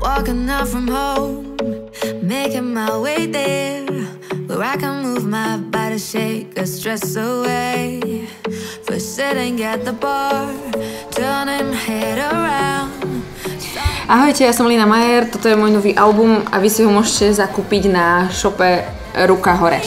Walking out from home, making my way there, where I can move my body, shake a stress away. First sitting at the bar, turning head around. Ahojte, ja som Lina Majer, toto je môj nový album a vy si ho môžete zakúpiť na šope Ruka hore.